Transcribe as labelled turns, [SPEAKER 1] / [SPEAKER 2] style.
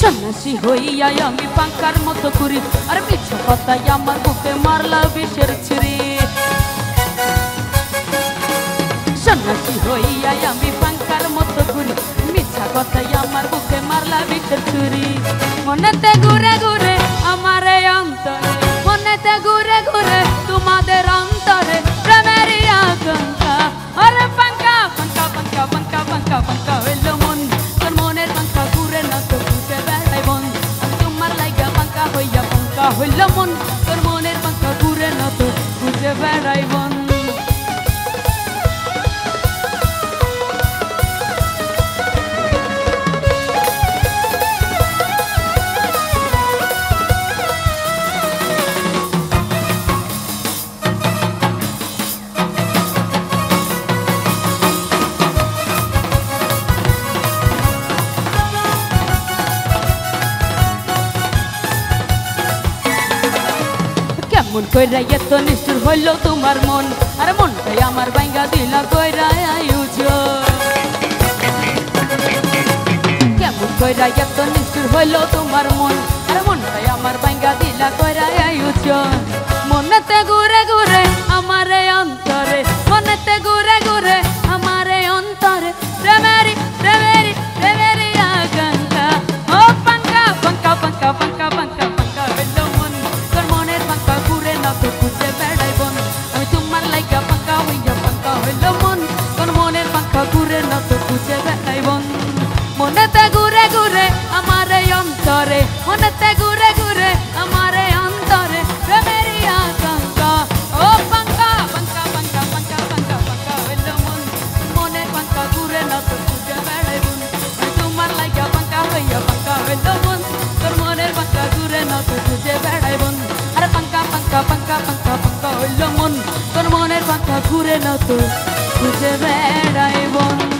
[SPEAKER 1] সন্ন্যাসী হইয়া আমি পাঙ্কার মতো করি। আর মিথ্যা কথাই আমার বুকে মারলা বিষের ছুরি সন্ন্যাসী হইয়া আমি পাঙ্কার মতো করি। মিথ্যা কথাই আমার বুকে মারলা বিষের ছুরি মনেতে ঘুরে ঘুরে আমার অন্তরে, মনেতে ঘুরে ঘুরে তোমাদের অন্তরে। হইল মন তোর মনের পাঙ্কা ঘুরে না তো খুঁজে বেড়াই বন। কেমন কইরা এত নিষ্ঠুর হইল তোমার মন, আর মনটাই আমার বাইঙ্গা দিলা কইরা আয়ুজ কেমন কইরা এত নিষ্ঠুর হইল তোমার মন, আর মনটাই আমার বাইঙ্গা দিলা কইরা আয়ুজ মনেতে ঘুরে ঘুরে আমার ঘুরে ঘুরে আমার এই অন্তরে মনেতে ঘুরে ঘুরে আমার এই অন্তরে প্রেমেরই আকাঙ্ক্ষা ও পাঙ্কা পাঙ্কা পাঙ্কা পাঙ্কা পাঙ্কা পাঙ্কা হইল মন মনের পাঙ্কা ঘুরে না তো খুঁজে বেড়াই বন আমি তোমার লাইকা পাঙ্কা হইয়া পাঙ্কা হইল মন তোর মনের পাঙ্কা ঘুরে না তো খুঁজে বেড়াই বন আরে পাঙ্কা পাঙ্কা পাঙ্কা পাঙ্কা পাঙ্কা হইল মন তোর মনের পাঙ্কা ঘুরে না তো খুঁজে বেড়াই বন